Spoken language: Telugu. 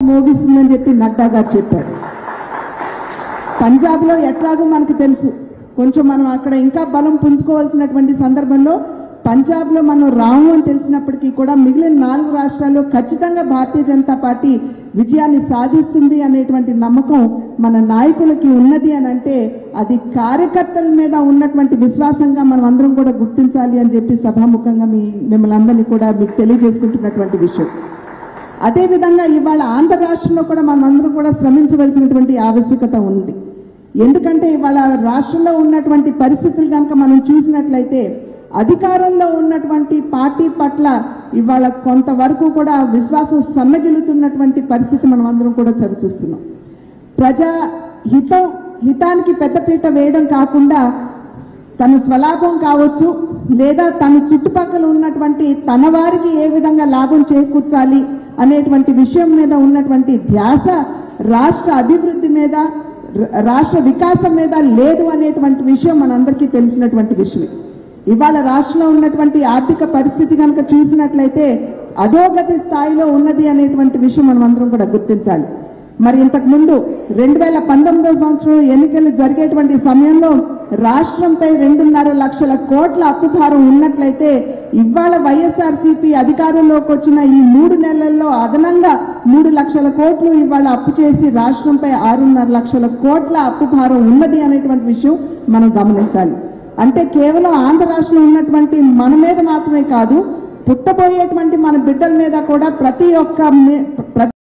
మోగిస్తుందని చెప్పి నడ్డా గారు చెప్పారు. పంజాబ్లో ఎట్లాగో మనకు తెలుసు. కొంచెం మనం అక్కడ ఇంకా బలం పుంజుకోవాల్సినటువంటి సందర్భంలో పంజాబ్లో మనం రాము అని తెలిసినప్పటికీ కూడా మిగిలిన నాలుగు రాష్ట్రాల్లో ఖచ్చితంగా భారతీయ జనతా పార్టీ విజయాన్ని సాధిస్తుంది అనేటువంటి నమ్మకం మన నాయకులకి ఉన్నది అని అంటే అది కార్యకర్తల మీద ఉన్నటువంటి విశ్వాసంగా మనం అందరం కూడా గుర్తించాలి అని చెప్పి సభాముఖంగా మీ మిమ్మల్ని అందరినీ కూడా మీకు తెలియజేసుకుంటున్నటువంటి విషయం. అదేవిధంగా ఇవాళ ఆంధ్ర రాష్ట్రంలో కూడా మనమందరం కూడా శ్రమించవలసినటువంటి ఆవశ్యకత ఉంది. ఎందుకంటే ఇవాళ రాష్ట్రంలో ఉన్నటువంటి పరిస్థితులు కనుక మనం చూసినట్లయితే అధికారంలో ఉన్నటువంటి పార్టీ పట్ల ఇవాళ కొంతవరకు కూడా విశ్వాసం సన్నగిలుతున్నటువంటి పరిస్థితి మనం అందరం కూడా చవిచూస్తున్నాం. ప్రజా హితం హితానికి పెద్దపీట వేయడం కాకుండా తన స్వలాభం కావచ్చు లేదా తన చుట్టుపక్కల ఉన్నటువంటి తన వారికి ఏ విధంగా లాభం చేకూర్చాలి అనేటువంటి విషయం మీద ఉన్నటువంటి ధ్యాస రాష్ట్ర అభివృద్ధి మీద రాష్ట్ర వికాసం మీద లేదు అనేటువంటి విషయం మనందరికీ తెలిసినటువంటి విషయం. ఇవాళ రాష్ట్రంలో ఉన్నటువంటి ఆర్థిక పరిస్థితి కనుక చూసినట్లయితే అధోగతి స్థాయిలో ఉన్నది అనేటువంటి విషయం మనం అందరం కూడా గుర్తించాలి. మరి ఇంతకుముందు రెండు వేల పంతొమ్మిదో సంవత్సరం ఎన్నికలు జరిగేటువంటి సమయంలో రాష్ట్రంపై రెండున్నర లక్షల కోట్ల అప్పు భారం ఉన్నట్లయితే ఇవాళ వైఎస్ఆర్సీపీ అధికారంలోకి వచ్చిన ఈ మూడు నెలల్లో అదనంగా మూడు లక్షల కోట్లు ఇవాళ అప్పు చేసి రాష్ట్రంపై ఆరున్నర లక్షల కోట్ల అప్పు భారం ఉన్నది అనేటువంటి విషయం మనం గమనించాలి. అంటే కేవలం ఆంధ్ర రాష్ట్రంలో ఉన్నటువంటి మన మీద మాత్రమే కాదు పుట్టబోయేటువంటి మన బిడ్డల మీద కూడా ప్రతి ఒక్క